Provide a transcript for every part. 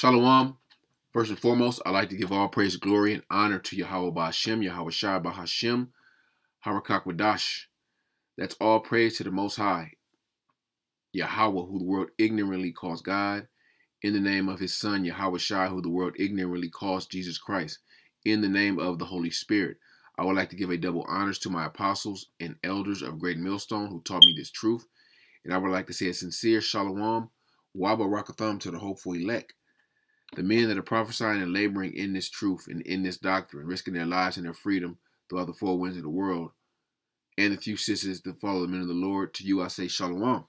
Shalom. First and foremost, I'd like to give all praise, glory, and honor to Yahawah Ba'Hashem, Yahawashi Ba'Hashem, Harakak. That's all praise to the Most High, Yahawah, who the world ignorantly calls God, in the name of his Son, Yahawashi, who the world ignorantly calls Jesus Christ, in the name of the Holy Spirit. I would like to give a double honors to my apostles and elders of Great Millstone who taught me this truth. And I would like to say a sincere shalom, waba rakatham to the hopeful elect the men that are prophesying and laboring in this truth and in this doctrine, risking their lives and their freedom throughout the four winds of the world, and the few sisters that follow the men of the Lord, to you I say shalom.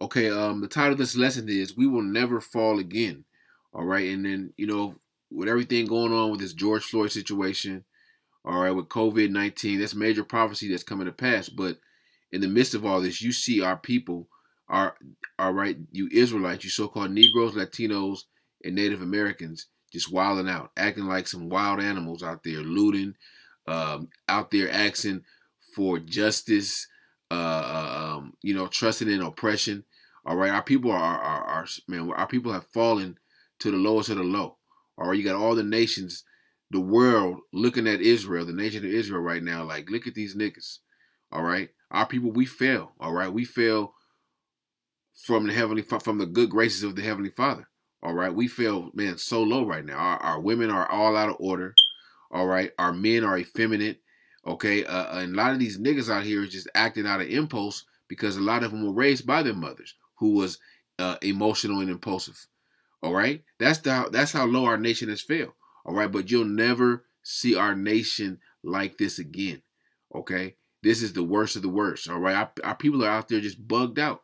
Okay, um, the title of this lesson is We Will Never Fall Again. All right, and then, you know, with everything going on with this George Floyd situation, all right, with COVID 19, that's major prophecy that's coming to pass. But in the midst of all this, you see our people, our, all right, you Israelites, you so called Negroes, Latinos, and Native Americans just wilding out, acting like some wild animals out there, looting, um, out there asking for justice, uh, uh, um, you know, trusting in oppression. All right, our people are, are, are, man, our people have fallen to the lowest of the low. All right, you got all the nations, the world looking at Israel, the nation of Israel right now, like, look at these niggas. All right, our people, we fail. All right, we fail from the heavenly, from the good graces of the heavenly Father. All right, we feel man so low right now. Our, our women are all out of order. All right, our men are effeminate. Okay, uh, and a lot of these niggas out here is just acting out of impulse because a lot of them were raised by their mothers who was uh, emotional and impulsive. All right, that's the that's how low our nation has failed. All right, but you'll never see our nation like this again. Okay, this is the worst of the worst. All right, our, our people are out there just bugged out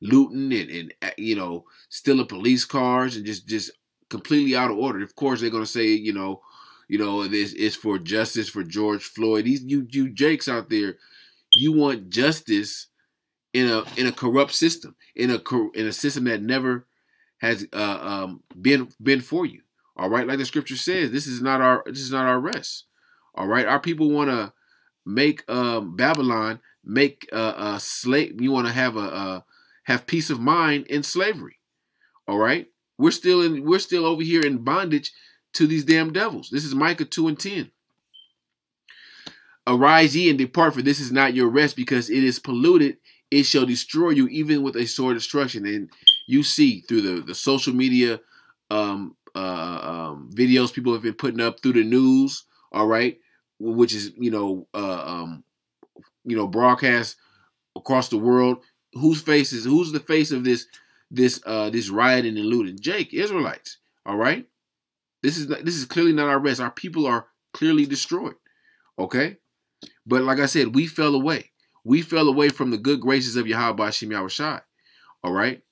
looting and, and uh, you know stealing police cars and just just completely out of order. Of course, they're gonna say you know you know this is for justice for George Floyd. These you you Jakes out there, you want justice in a in a corrupt system in a in a system that never has uh, um, been been for you. All right, like the scripture says, this is not our this is not our rest. All right, our people want to make um, Babylon make a, a slave. You want to have a, a have peace of mind in slavery. All right? We're still in we're still over here in bondage to these damn devils. This is Micah 2 and 10. Arise ye and depart, for this is not your rest, because it is polluted. It shall destroy you, even with a sword destruction. And you see through the, the social media um, uh, um, videos people have been putting up through the news, all right, which is you know uh, um, you know broadcast across the world whose face is who's the face of this this uh this rioting and looting? Jake, Israelites. All right. This is this is clearly not our rest. Our people are clearly destroyed. Okay. But like I said, we fell away. We fell away from the good graces of Yahawah Shem Yahawashi. All right.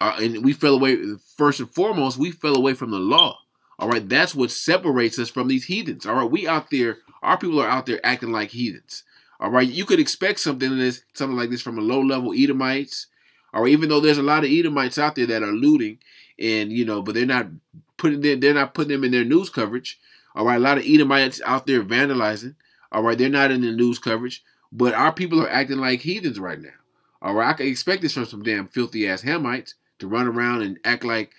Uh, and we fell away first and foremost. We fell away from the law. All right, that's what separates us from these heathens. All right, we out there, our people are out there acting like heathens. All right, you could expect something in this, something like this from a low-level Edomites, or even though there's a lot of Edomites out there that are looting, and you know, but they're not putting them, they're not putting them in their news coverage. All right, a lot of Edomites out there vandalizing. All right, they're not in the news coverage, but our people are acting like heathens right now. All right, I can expect this from some damn filthy ass Hamites to run around and act like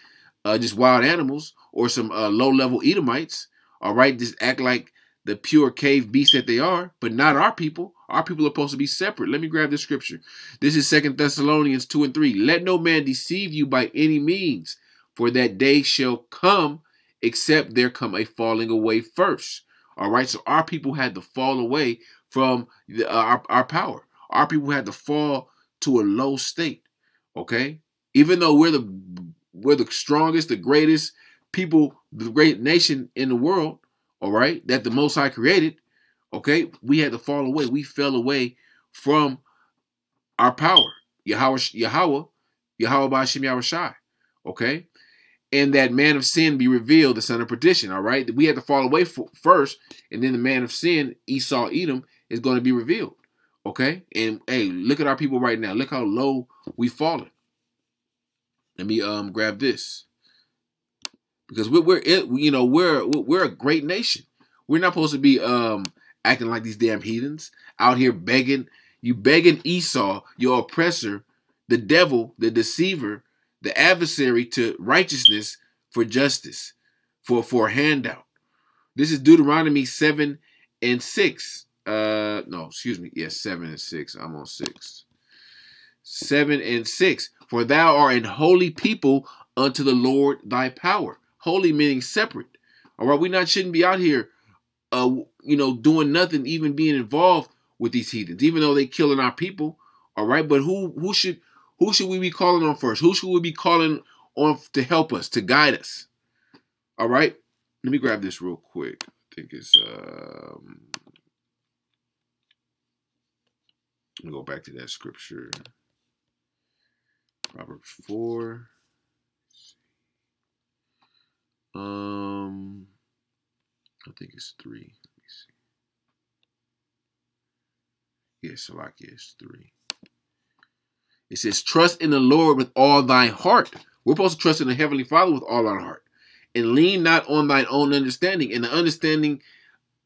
uh, just wild animals, or some uh, low-level Edomites. All right, just act like the pure cave beasts that they are, but not our people. Our people are supposed to be separate. Let me grab this scripture. This is Second Thessalonians 2 and 3. Let no man deceive you by any means, for that day shall come, except there come a falling away first. All right, so our people had to fall away from the, uh, our, our power. Our people had to fall to a low state. Okay, even though we're the we're the strongest, the greatest people, the great nation in the world, all right, that the Most High created, okay, we had to fall away. We fell away from our power. Yahawah, Yahawah, Yahawah Ba'Shem Yahawashi, okay? And that man of sin be revealed, the son of perdition, all right? We had to fall away first, and then the man of sin, Esau, Edom, is going to be revealed, okay? And, hey, look at our people right now. Look how low we've fallen. Let me um grab this because we're, we're you know we're we're a great nation. We're not supposed to be um acting like these damn heathens out here begging you begging Esau, your oppressor, the devil, the deceiver, the adversary to righteousness for justice, for, for a handout. This is Deuteronomy 7 and 6. Uh no, excuse me. Yes, 7 and 6. I'm on 6. 7 and 6. For thou art an holy people unto the Lord thy power. Holy meaning separate. All right, we not shouldn't be out here uh you know doing nothing, even being involved with these heathens, even though they killing our people. All right, but who who should who should we be calling on first? Who should we be calling on to help us, to guide us? All right, let me grab this real quick. I think it's um. Let me go back to that scripture. Proverbs four. Um, I think it's three. Yes, Salakia is three. It says, Trust in the Lord with all thy heart. We're supposed to trust in the Heavenly Father with all our heart. And lean not on thine own understanding. And the understanding,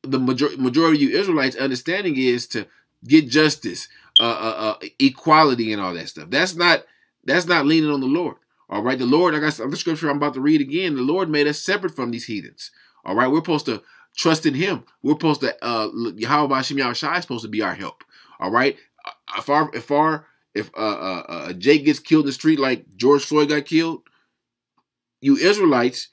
the major- majority of you Israelites' understanding is to get justice, uh, uh, uh, equality, and all that stuff. That's not that's not leaning on the Lord. All right, the Lord, I got the scripture I'm about to read again. The Lord made us separate from these heathens. All right, we're supposed to trust in Him. We're supposed to, uh, Yahawah Shem Yahawashi is supposed to be our help. All right. If our if our if uh, uh, uh, Jake gets killed in the street like George Floyd got killed, you Israelites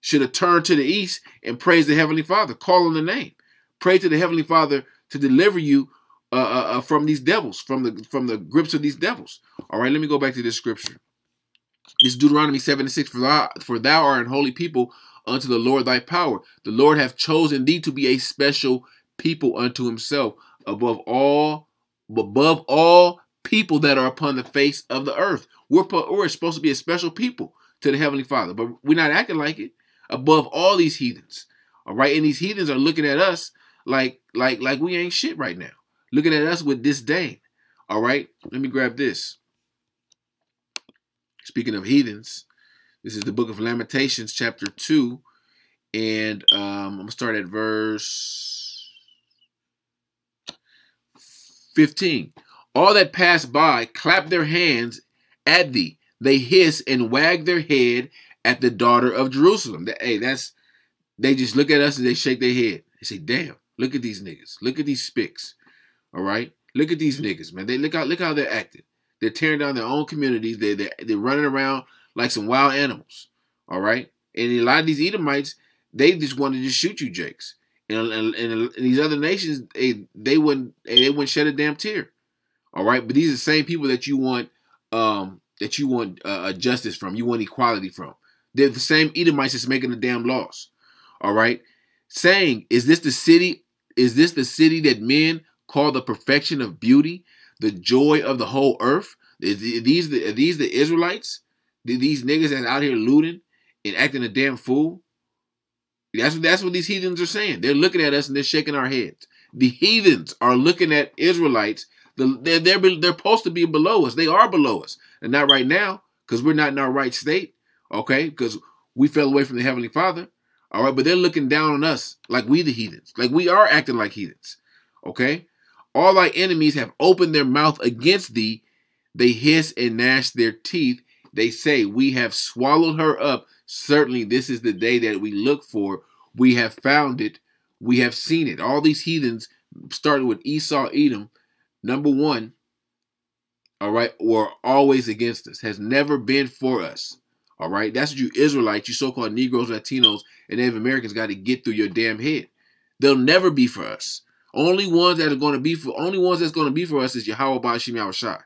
should have turned to the east and praised the Heavenly Father, call on the name, pray to the Heavenly Father to deliver you uh, uh, uh, from these devils, from the from the grips of these devils. All right, let me go back to this scripture. This Deuteronomy 7 and 6, for thou, for thou art an holy people unto the Lord thy power. The Lord hath chosen thee to be a special people unto himself, above all, above all people that are upon the face of the earth. We're, we're supposed to be a special people to the Heavenly Father, but we're not acting like it. Above all these heathens, all right, and these heathens are looking at us like like like we ain't shit right now, looking at us with disdain. All right, let me grab this. Speaking of heathens, this is the book of Lamentations, chapter two, and um, I'm gonna start at verse 15. All that pass by clap their hands at thee. They hiss and wag their head at the daughter of Jerusalem. Hey, that's they just look at us and they shake their head. They say, "Damn, look at these niggas. Look at these spicks." All right, look at these niggas, man. They look out. Look how they're acting. They're tearing down their own communities. They they they're running around like some wild animals. All right, and a lot of these Edomites, they just wanted to shoot you, Jakes. And, and, and, these other nations, they they wouldn't they wouldn't shed a damn tear. All right, but these are the same people that you want um that you want uh, justice from, you want equality from. They're the same Edomites that's making the damn laws. All right, saying, is this the city? Is this the city that men call the perfection of beauty, the joy of the whole earth? These the are these the Israelites? These niggas that's out here looting and acting a damn fool? That's what that's what these heathens are saying. They're looking at us and they're shaking our heads. The heathens are looking at Israelites. they're, they're they're supposed to be below us. They are below us, and not right now because we're not in our right state. Okay, because we fell away from the heavenly Father. All right, but they're looking down on us like we the heathens, like we are acting like heathens. Okay, all thy enemies have opened their mouth against thee. They hiss and gnash their teeth. They say, We have swallowed her up Certainly, this is the day that we look for. We have found it. We have seen it. All these heathens, starting with Esau, Edom, number one, all right, were always against us, has never been for us. All right, that's what you Israelites, you so called Negroes, Latinos, and Native Americans got to get through your damn head. They'll never be for us. Only ones that are going to be for only ones that's going to be for us is Yahawah Bashim Shai.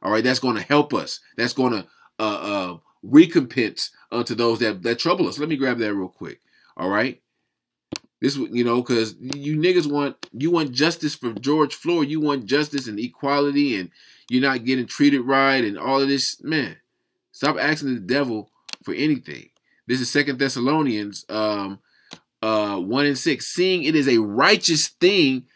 All right, that's going to help us. That's going to uh, uh, recompense unto those that, that trouble us. Let me grab that real quick. All right. This you know, because you niggas want you want justice for George Floyd. You want justice and equality, and you're not getting treated right, and all of this. Man, stop asking the devil for anything. This is Second Thessalonians um, uh, one and six. Seeing it is a righteous thing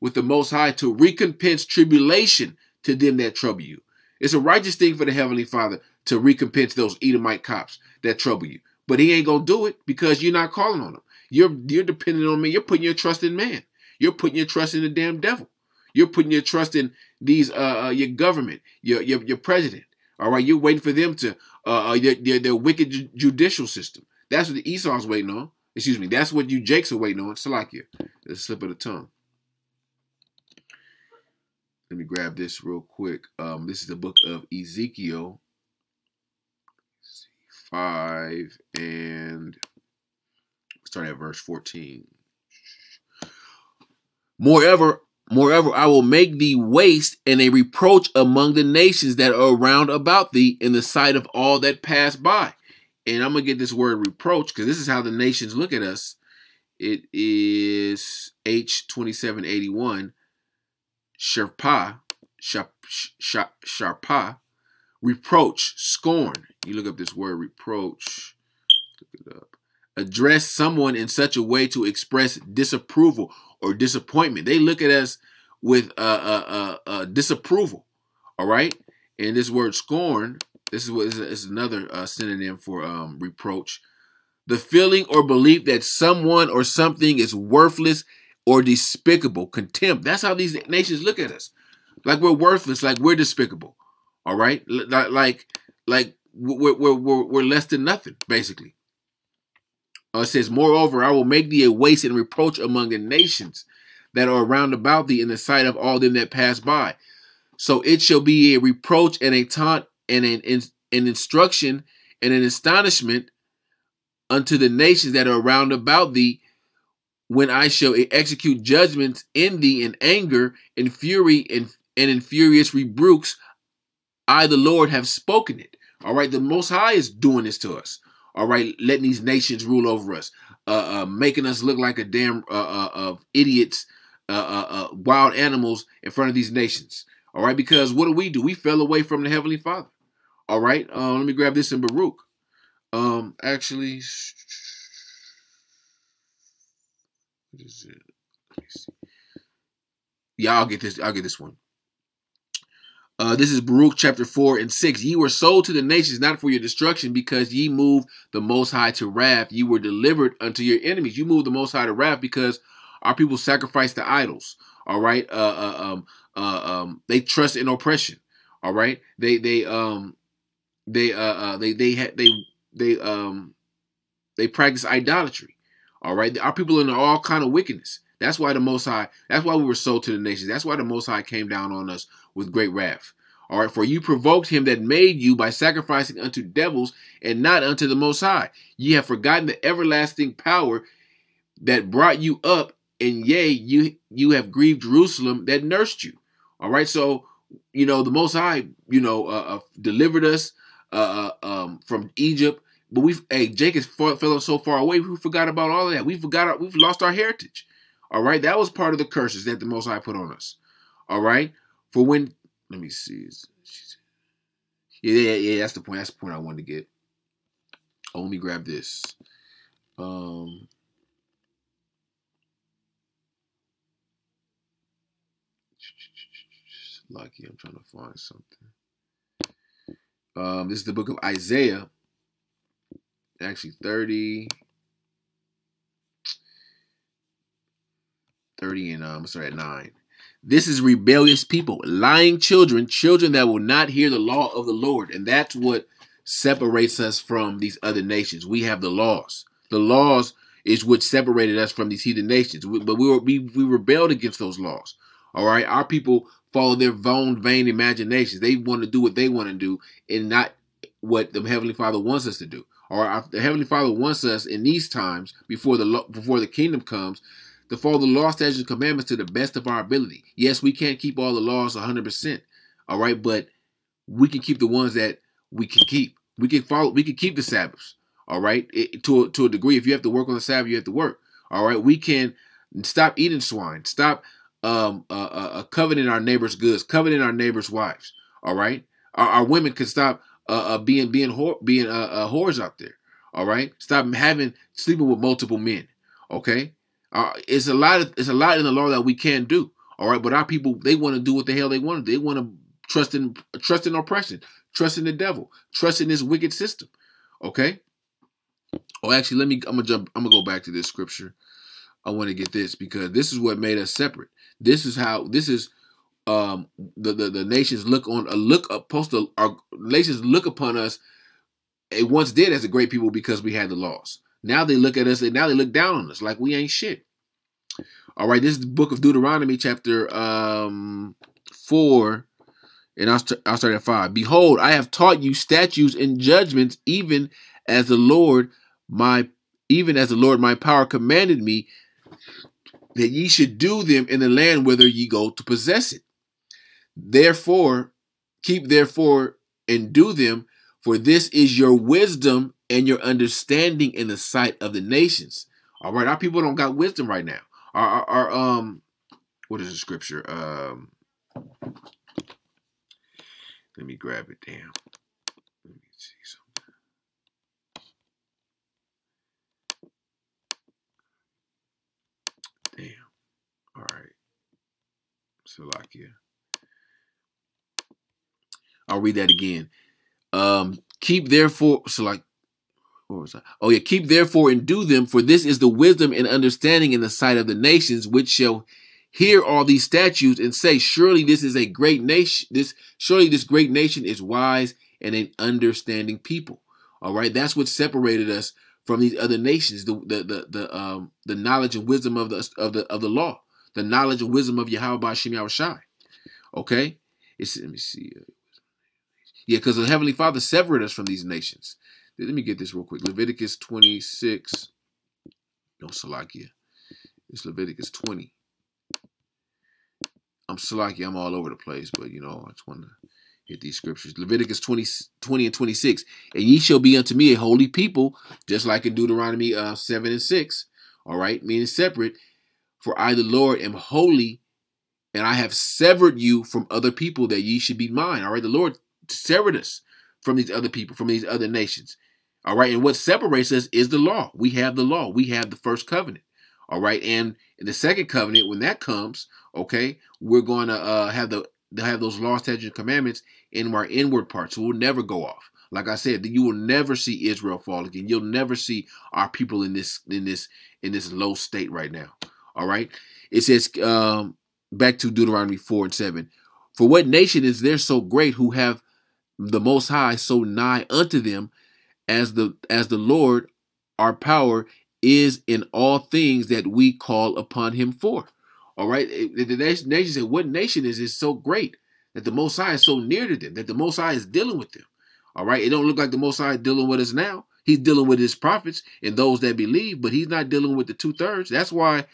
with the Most High to recompense tribulation to them that trouble you. It's a righteous thing for the Heavenly Father to recompense those Edomite cops that trouble you. But he ain't gonna do it because you're not calling on him. You're you're depending on me. You're putting your trust in man. You're putting your trust in the damn devil. You're putting your trust in these uh, uh your government, your, your your president. All right, you're waiting for them to uh, uh their, their, their wicked ju- judicial system. That's what the Esau's waiting on. Excuse me. That's what you Jakes are waiting on. It's like you. It's The slip of the tongue. Let me grab this real quick. Um, this is the book of Ezekiel. Five and start at verse 14. Moreover, moreover, I will make thee waste and a reproach among the nations that are round about thee in the sight of all that pass by. And I'm gonna get this word reproach because this is how the nations look at us. It is H2781, Sharpa, Sharpa, reproach, scorn. You look up this word reproach. Look it up. Address someone in such a way to express disapproval or disappointment. They look at us with uh, uh, uh, uh disapproval. All right. And this word scorn, this is what is another uh, synonym for um, reproach. The feeling or belief that someone or something is worthless or despicable, contempt. That's how these nations look at us. Like we're worthless, like we're despicable. All right? Like like like we're we're we're, we're less than nothing, basically. Uh, it says, Moreover, I will make thee a waste and reproach among the nations that are round about thee in the sight of all them that pass by. So it shall be a reproach and a taunt and an, an instruction and an astonishment unto the nations that are round about thee when I shall execute judgments in thee in anger, in fury, and, and in furious rebukes. I, the Lord, have spoken it. All right, the Most High is doing this to us all right, letting these nations rule over us, uh, uh, making us look like a damn uh, uh of idiots, uh, uh, wild animals in front of these nations. All right, because what do we do? We fell away from the Heavenly Father. All right, uh, let me grab this in Baruch. Um, actually, what is it? Let me see. Yeah, I'll get this. I'll get this one. Uh, this is Baruch chapter 4 and 6. Ye were sold to the nations not for your destruction, because ye moved the Most High to wrath. Ye were delivered unto your enemies. You moved the Most High to wrath because our people sacrificed to idols. All right. Uh, uh, um, uh, um, they trust in oppression. All right. They they um they uh, uh they they they they um they practice idolatry. All right. Our people are in all kind of wickedness. That's why the Most High. That's why we were sold to the nations. That's why the Most High came down on us with great wrath. All right, for you provoked him that made you by sacrificing unto devils and not unto the Most High. Ye have forgotten the everlasting power that brought you up, and yea, you you have grieved Jerusalem that nursed you. All right, so you know the Most High, you know, uh, uh, delivered us uh, uh um, from Egypt, but we've hey Jacob fell so far away, we forgot about all of that. We forgot, we've lost our heritage. All right, that was part of the curses that the Most High put on us. All right, for when let me see, yeah, yeah, yeah, that's the point. That's the point I wanted to get. Oh, let me grab this. Um. Lucky, I'm trying to find something. Um, this is the book of Isaiah. Actually, 30. 30 and um sorry at 9. This is rebellious people, lying children, children that will not hear the law of the Lord. And that's what separates us from these other nations. We have the laws. The laws is what separated us from these heathen nations. But we were we, we rebelled against those laws. All right. Our people follow their own vain imaginations. They want to do what they want to do and not what the Heavenly Father wants us to do. Right. The Heavenly Father wants us in these times before the before the kingdom comes to follow the law, statutes, and commandments to the best of our ability. Yes, we can't keep all the laws 100%, all right, but we can keep the ones that we can keep. We can follow, we can keep the Sabbaths, all right, it, to, a, to a degree. If you have to work on the Sabbath, you have to work, all right. We can stop eating swine, stop um, uh, uh, uh coveting our neighbor's goods, coveting our neighbor's wives, all right. Our, our women can stop uh, uh being being whore, being uh, uh, whores out there, all right. Stop having sleeping with multiple men, okay. Uh, it's a lot. Of, it's a lot in the law that we can't do. All right, but our people they want to do what the hell they want to. They want to trust in trust in oppression, trust in the devil, trust in this wicked system. Okay. Oh, actually, let me. I'm gonna jump. I'm gonna go back to this scripture. I want to get this because this is what made us separate. This is how. This is um, the, the the nations look on a look up post our nations look upon us. It once did as a great people because we had the laws. Now they look at us and now they look down on us like we ain't shit. All right, this is the book of Deuteronomy, chapter um, four, and I'll, st- I'll start at five. Behold, I have taught you statutes and judgments, even as the Lord my even as the Lord my power commanded me, that ye should do them in the land whither ye go to possess it. Therefore, keep therefore and do them, for this is your wisdom and your understanding in the sight of the nations. All right, our people don't got wisdom right now. Our, our, our um, what is the scripture? Um, let me grab it. Damn. Let me see something. Damn. All right. Salakia. I'll read that again. Um, keep therefore, so like, what was? Oh yeah, keep therefore and do them, for this is the wisdom and understanding in the sight of the nations, which shall hear all these statutes and say, surely this is a great nation. This surely this great nation is wise and an understanding people. All right, that's what separated us from these other nations. The the the, the um the knowledge and wisdom of the of the of the law, the knowledge and wisdom of Yahawah Yahawashi. Okay, it's let me see. Yeah, because the Heavenly Father severed us from these nations. Let me get this real quick. Leviticus 26. No, Salakia. It's Leviticus 20. I'm Salakia. I'm all over the place, but you know, I just want to hit these scriptures. Leviticus 20, 20 and 26. And ye shall be unto me a holy people, just like in Deuteronomy uh, 7 and 6. All right, meaning separate. For I, the Lord, am holy, and I have severed you from other people that ye should be mine. All right, the Lord severed us from these other people, from these other nations. All right. And what separates us is the law. We have the law. We have the first covenant. All right. And in the second covenant, when that comes, okay, we're going to uh, have the have those law, statutes, and commandments in our inward parts. So we'll never go off. Like I said, you will never see Israel fall again. You'll never see our people in this in this in this low state right now. All right. It says um, back to Deuteronomy four and seven. For what nation is there so great who have the Most High so nigh unto them, as the as the Lord our power is in all things that we call upon Him for. All right, the nation, nation said, "What nation is this so great that the Most High is so near to them? That the Most High is dealing with them." All right, it don't look like the Most High is dealing with us now. He's dealing with His prophets and those that believe, but He's not dealing with the two thirds. That's why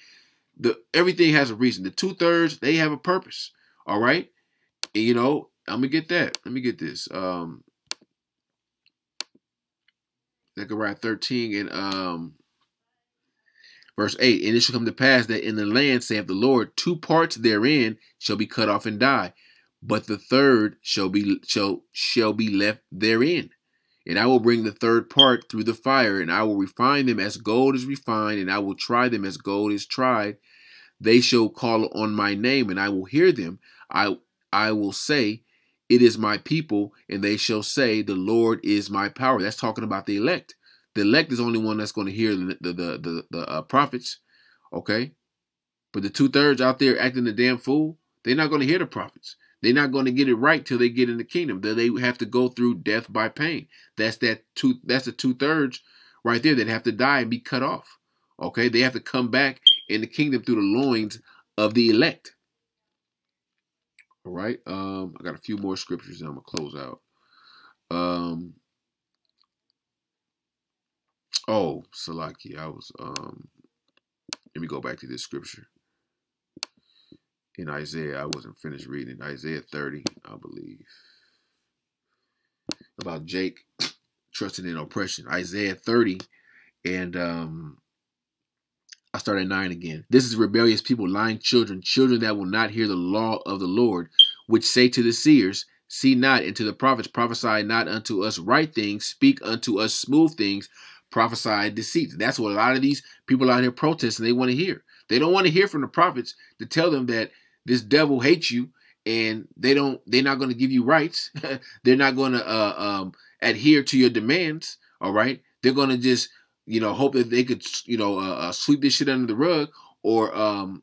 the everything has a reason. The two thirds they have a purpose. All right, and, you know I'm gonna get that. Let me get this. Um Zechariah 13 and um verse 8. And it shall come to pass that in the land, saith the Lord, two parts therein shall be cut off and die, but the third shall be shall shall be left therein. And I will bring the third part through the fire, and I will refine them as gold is refined, and I will try them as gold is tried. They shall call on my name, and I will hear them. I I will say, it is my people, and they shall say, The Lord is my power. That's talking about the elect. The elect is the only one that's going to hear the the the, the, the uh, prophets, okay? But the two thirds out there acting the damn fool, they're not going to hear the prophets. They're not going to get it right till they get in the kingdom. They have to go through death by pain. That's that two. That's the two thirds right there that have to die and be cut off. Okay, they have to come back in the kingdom through the loins of the elect. All right. Um, I got a few more scriptures and I'm gonna close out. Um Oh, Salaki, I was um let me go back to this scripture. In Isaiah, I wasn't finished reading. Isaiah 30, I believe. About Jake trusting in oppression. Isaiah 30 and um I start at 9 again. This is rebellious people, lying children, children that will not hear the law of the Lord, which say to the seers, See not, and to the prophets, prophesy not unto us right things, speak unto us smooth things, prophesy deceit. That's what a lot of these people out here protesting, they want to hear. They don't want to hear from the prophets to tell them that this devil hates you and they don't they're not going to give you rights they're not going to uh, um, adhere to your demands all right they're going to just you know, hope that they could, you know, uh, uh, sweep this shit under the rug or, um,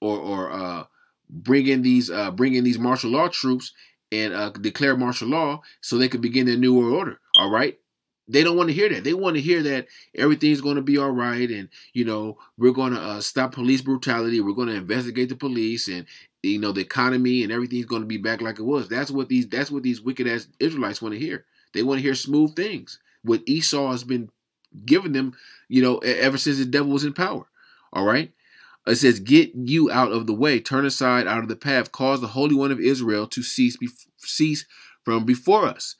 or, or, uh, bring in these uh, bring in these martial law troops and uh, declare martial law so they could begin their new world order. All right. They don't want to hear that. They want to hear that everything's going to be all right, and you know we're going to uh, stop police brutality. We're going to investigate the police, and you know the economy and everything's going to be back like it was. That's what these that's what these wicked ass Israelites want to hear. They want to hear smooth things. What Esau has been giving them, you know, ever since the devil was in power. All right. It says, "Get you out of the way, turn aside out of the path, cause the Holy One of Israel to cease cease from before us."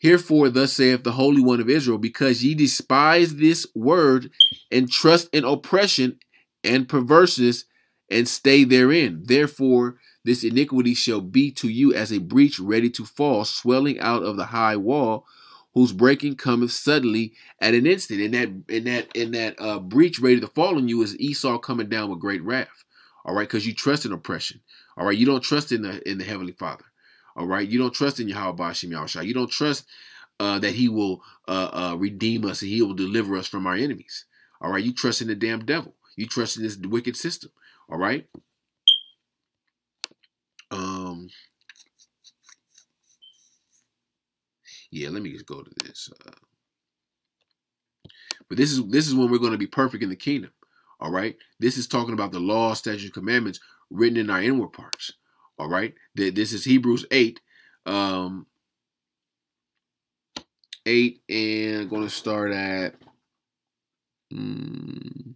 Herefore, thus saith the Holy One of Israel, because ye despise this word and trust in oppression and perverseness and stay therein. Therefore, this iniquity shall be to you as a breach ready to fall, swelling out of the high wall, whose breaking cometh suddenly at an instant. In that in that in that uh, breach ready to fall on you is Esau coming down with great wrath. All right, because you trust in oppression. All right, you don't trust in the in the heavenly Father. All right, you don't trust in Yahawah Bashim Yahushua. You don't trust uh, that He will uh, uh, redeem us and He will deliver us from our enemies. All right, you trust in the damn devil. You trust in this wicked system. All right. Yeah, let me just go to this. Uh, but this is this is when we're going to be perfect in the kingdom. All right. This is talking about the law, statutes, commandments written in our inward parts. All right. This is Hebrews eight. Um, eight and going to start at mm,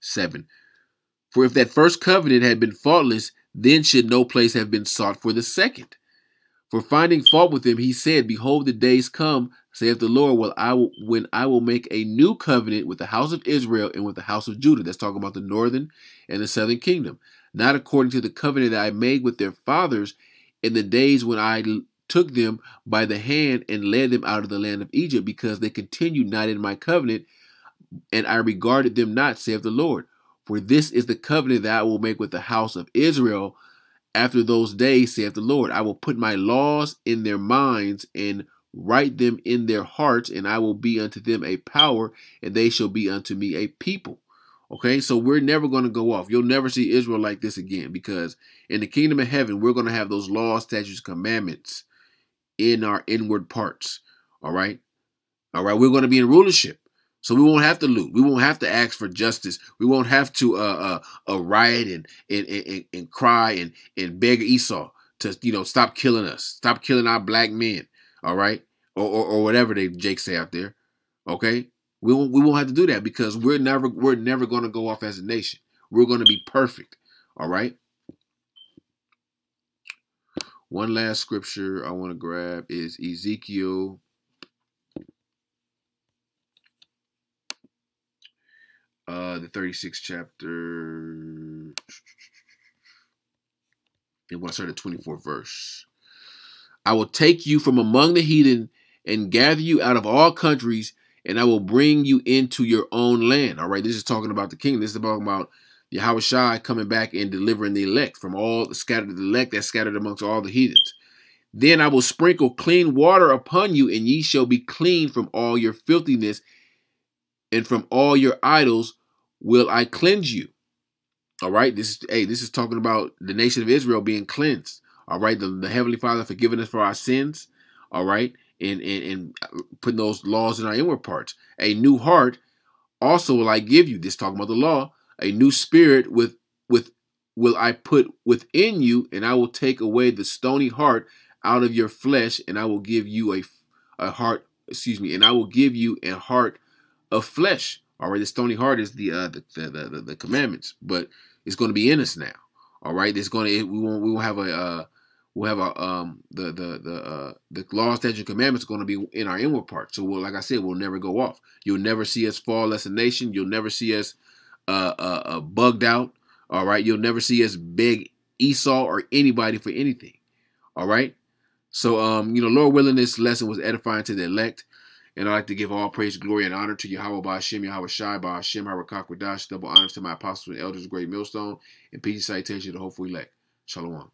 seven. For if that first covenant had been faultless, then should no place have been sought for the second. For finding fault with him, he said, Behold, the days come, saith the Lord, well, I will, when I will make a new covenant with the house of Israel and with the house of Judah. That's talking about the northern and the southern kingdom. Not according to the covenant that I made with their fathers in the days when I took them by the hand and led them out of the land of Egypt, because they continued not in my covenant, and I regarded them not, saith the Lord. For this is the covenant that I will make with the house of Israel after those days, saith the Lord. I will put my laws in their minds and write them in their hearts, and I will be unto them a power, and they shall be unto me a people. Okay, so we're never going to go off. You'll never see Israel like this again because in the kingdom of heaven, we're going to have those laws, statutes, commandments in our inward parts. All right. All right. We're going to be in rulership. So we won't have to loot. We won't have to ask for justice. We won't have to uh, uh, uh riot and and, and and cry and and beg Esau to you know stop killing us, stop killing our black men. All right, or or, or whatever they Jake say out there. Okay, we won't we won't have to do that because we're never we're never going to go off as a nation. We're going to be perfect. All right. One last scripture I want to grab is Ezekiel uh, the 36th chapter. And we'll start at 24th verse. I will take you from among the heathen and gather you out of all countries, and I will bring you into your own land. All right, this is talking about the king. This is talking about Yahawashi coming back and delivering the elect from all the scattered the elect that scattered amongst all the heathens. Then I will sprinkle clean water upon you, and ye shall be clean from all your filthiness, and from all your idols will I cleanse you. All right, this is hey, this is talking about the nation of Israel being cleansed. All right, the, the Heavenly Father forgiving us for our sins. All right, and, and and putting those laws in our inward parts. A new heart also will I give you. This talking about the law. A new spirit with with will I put within you, and I will take away the stony heart out of your flesh, and I will give you a a heart. Excuse me, and I will give you a heart of flesh all right, the stony heart is the uh the the, the, the commandments, but it's going to be in us now. All right, it's going to we won't we won't have a uh we'll have a um the the the uh the law, statutes, and commandments are going to be in our inward part. So we'll, like I said, we'll never go off. You'll never see us fall as a nation. You'll never see us uh, uh, uh bugged out. All right, you'll never see us beg Esau or anybody for anything. All right. So um, you know, Lord willing, this lesson was edifying to the elect. And I'd like to give all praise, glory, and honor to Yahawah Ba'ashem, Yahawashi, Ba'ashem, Harakak Double honors to my apostles and elders, great millstone, and peace and citation to the hopeful elect. Shalom.